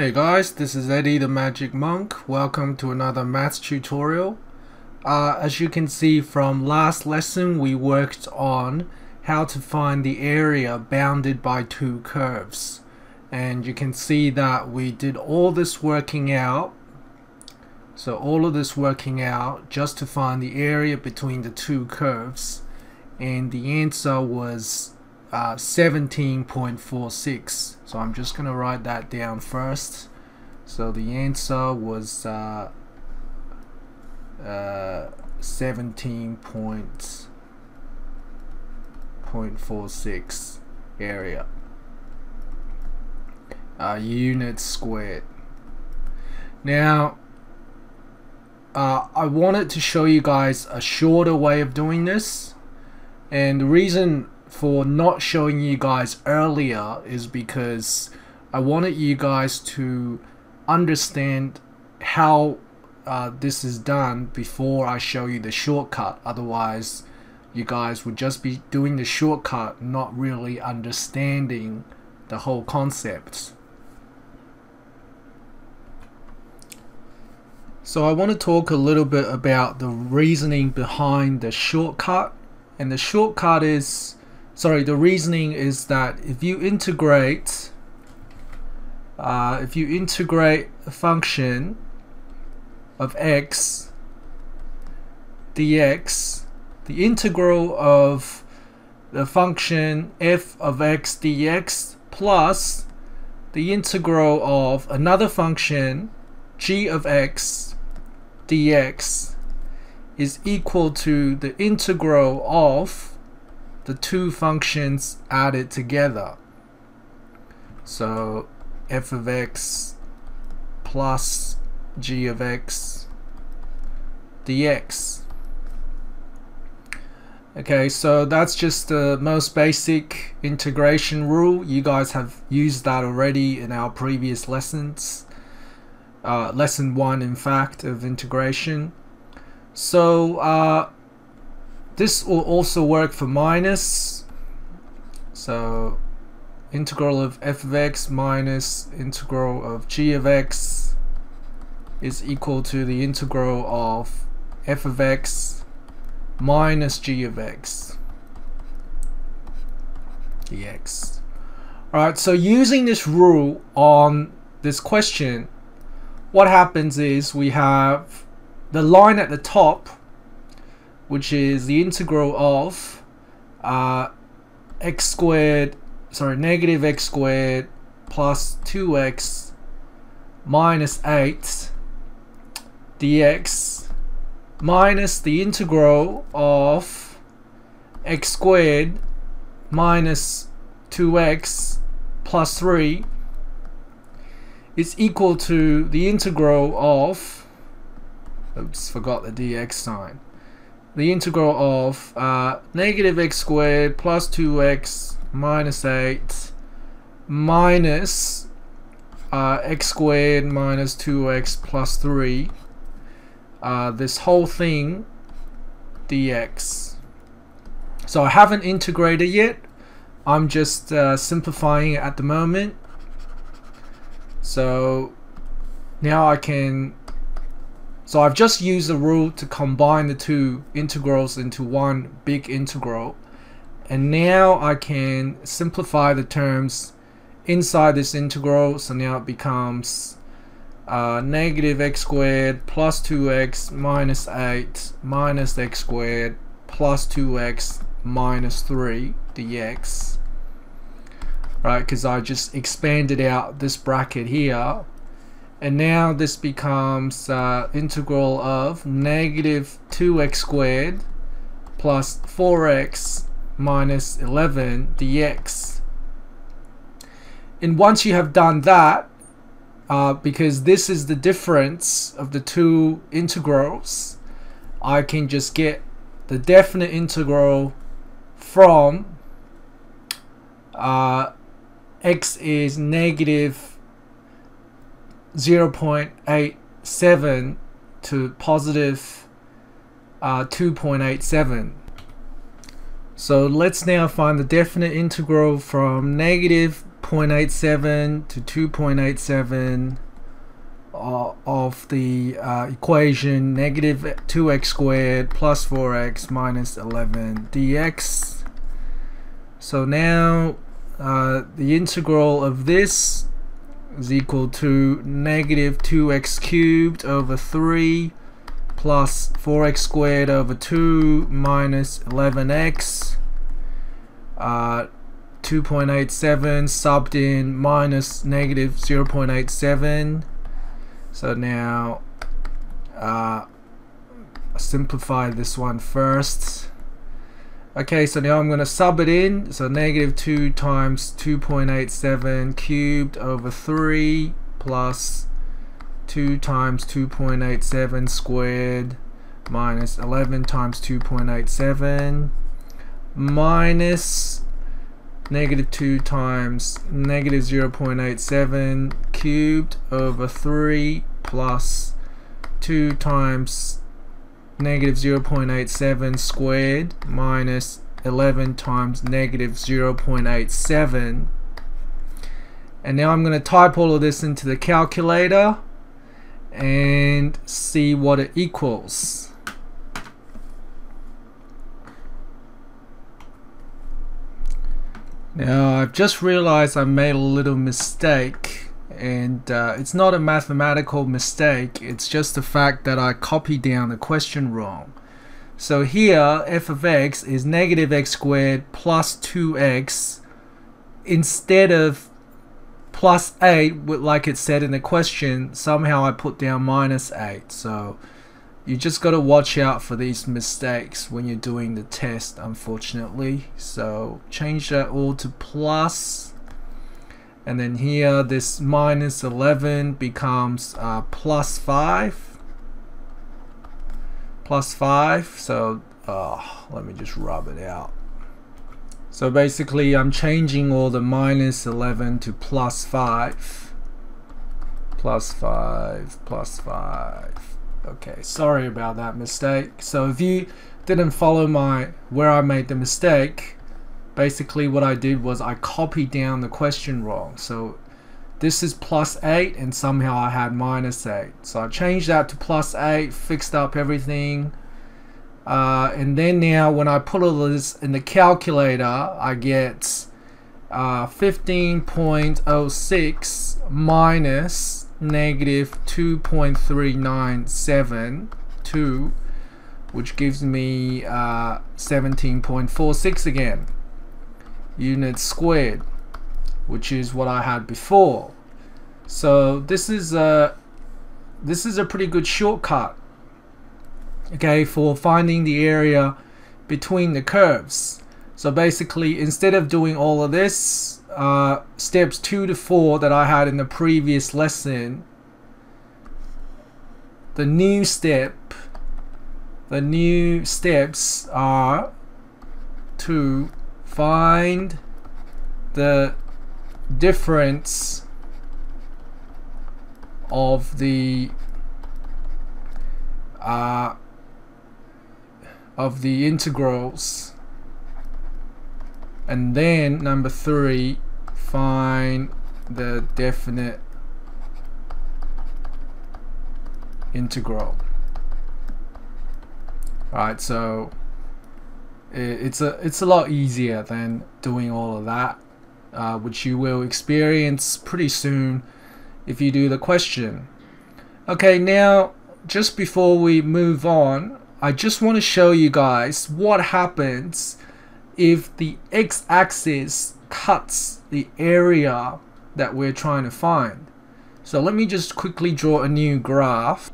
Hey guys, this is Eddie the Magic Monk. Welcome to another maths tutorial. Uh, as you can see from last lesson, we worked on how to find the area bounded by two curves. And you can see that we did all this working out. So all of this working out just to find the area between the two curves. And the answer was uh, 17.46 so I'm just gonna write that down first. So the answer was uh, uh, 17.46 area. Uh, squared. Now uh, I wanted to show you guys a shorter way of doing this. And the reason for not showing you guys earlier is because I wanted you guys to understand how uh, this is done before I show you the shortcut. Otherwise you guys would just be doing the shortcut not really understanding the whole concept. So I want to talk a little bit about the reasoning behind the shortcut and the shortcut is sorry, the reasoning is that if you integrate, uh, if you integrate a function of x dx, the integral of the function f of x dx plus the integral of another function g of x dx is equal to the integral of the two functions added together. So f of x plus g of x dx. Okay, so that's just the most basic integration rule. You guys have used that already in our previous lessons. Uh, lesson 1, in fact, of integration. So, uh, this will also work for minus. So integral of f of x minus integral of g of x is equal to the integral of f of x minus g of x dx. Alright, so using this rule on this question, what happens is we have the line at the top which is the integral of uh, x squared, sorry, negative x squared plus 2x minus 8 dx minus the integral of x squared minus 2x plus 3 is equal to the integral of oops forgot the dx sign the integral of uh, negative x squared plus 2x minus 8 minus uh, x squared minus 2x plus 3 uh, this whole thing dx. So I haven't integrated yet. I'm just uh, simplifying at the moment. So now I can so I've just used the rule to combine the two integrals into one big integral. And now I can simplify the terms inside this integral. So now it becomes uh, negative x squared plus 2x minus 8 minus x squared plus 2x minus 3 dx. Right, because I just expanded out this bracket here and now this becomes uh, integral of negative 2x squared plus 4x minus 11 dx. And once you have done that uh, because this is the difference of the two integrals I can just get the definite integral from uh, x is negative 0.87 to positive, uh, 2.87. So let's now find the definite integral from negative 0.87 to 2.87 uh, of the uh, equation negative 2x squared plus 4x minus 11 dx. So now uh, the integral of this is equal to negative 2x cubed over 3 plus 4x squared over 2 minus 11x uh, 2.87 subbed in minus negative 0.87 so now uh, simplify this one first okay so now I'm gonna sub it in. So negative 2 times 2.87 cubed over 3 plus 2 times 2.87 squared minus 11 times 2.87 minus negative 2 times negative 0.87 cubed over 3 plus 2 times negative 0.87 squared minus 11 times negative 0.87 and now I'm going to type all of this into the calculator and see what it equals. Now I've just realized I made a little mistake and uh, it's not a mathematical mistake. It's just the fact that I copied down the question wrong. So here f of x is negative x squared plus 2x instead of plus 8 like it said in the question somehow I put down minus 8 so you just got to watch out for these mistakes when you're doing the test unfortunately. So change that all to plus and then here this minus 11 becomes uh, plus 5 plus 5 so uh, let me just rub it out so basically I'm changing all the minus 11 to plus 5. Plus 5, plus 5. Okay, sorry about that mistake. So if you didn't follow my where I made the mistake, basically what I did was I copied down the question wrong. So this is plus 8 and somehow I had minus 8. So I changed that to plus 8, fixed up everything, uh, and then now when I put all this in the calculator, I get uh, 15.06 minus negative 2.3972 which gives me uh, 17.46 again, units squared, which is what I had before. So this is a this is a pretty good shortcut okay, for finding the area between the curves. So basically, instead of doing all of this, uh, steps 2 to 4 that I had in the previous lesson, the new step, the new steps are to find the difference of the uh, of the integrals. And then number three find the definite integral. All right so it's a it's a lot easier than doing all of that uh, which you will experience pretty soon if you do the question okay now just before we move on I just want to show you guys what happens if the x-axis cuts the area that we're trying to find. So let me just quickly draw a new graph.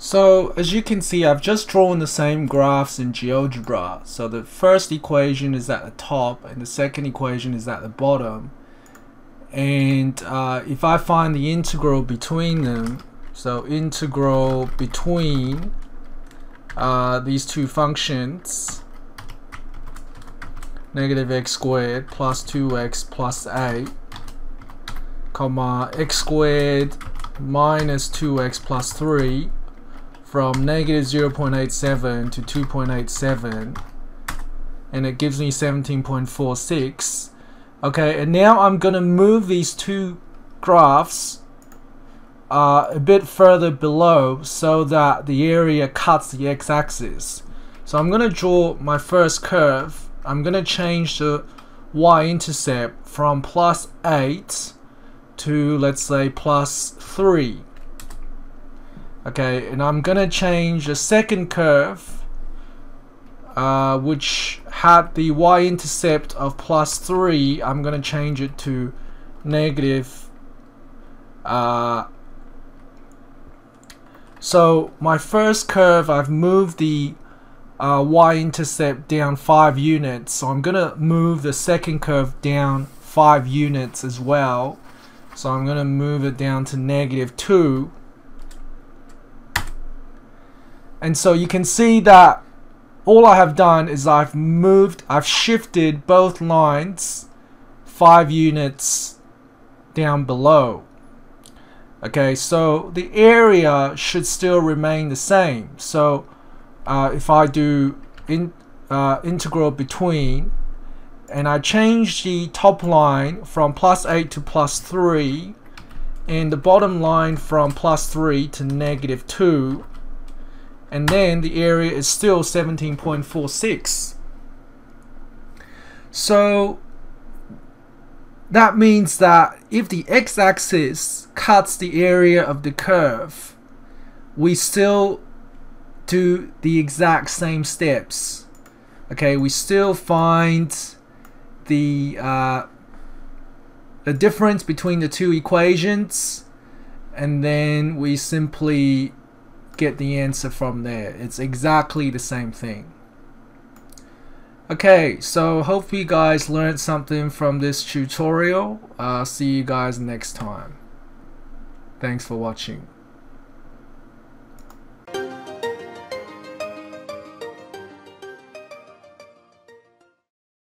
So as you can see I've just drawn the same graphs in GeoGebra. So the first equation is at the top and the second equation is at the bottom. And uh, if I find the integral between them, so integral between uh, these two functions negative x squared plus 2x plus 8 comma x squared minus 2x plus 3 from negative 0.87 to 2.87 and it gives me 17.46 Okay, and now I'm gonna move these two graphs uh, a bit further below so that the area cuts the x-axis. So I'm gonna draw my first curve. I'm gonna change the y-intercept from plus 8 to let's say plus 3 okay and I'm gonna change the second curve uh, which had the y-intercept of plus 3 I'm gonna change it to negative uh, so my first curve I've moved the uh, y-intercept down 5 units. So I'm gonna move the second curve down 5 units as well. So I'm gonna move it down to negative 2 and so you can see that all I have done is I've moved I've shifted both lines 5 units down below. Okay so the area should still remain the same. So uh, if I do in, uh, integral between and I change the top line from plus 8 to plus 3 and the bottom line from plus 3 to negative 2 and then the area is still 17.46 so that means that if the x-axis cuts the area of the curve we still do the exact same steps. Okay we still find the uh, the difference between the two equations and then we simply get the answer from there. It's exactly the same thing. Okay so hope you guys learned something from this tutorial. Uh, see you guys next time. Thanks for watching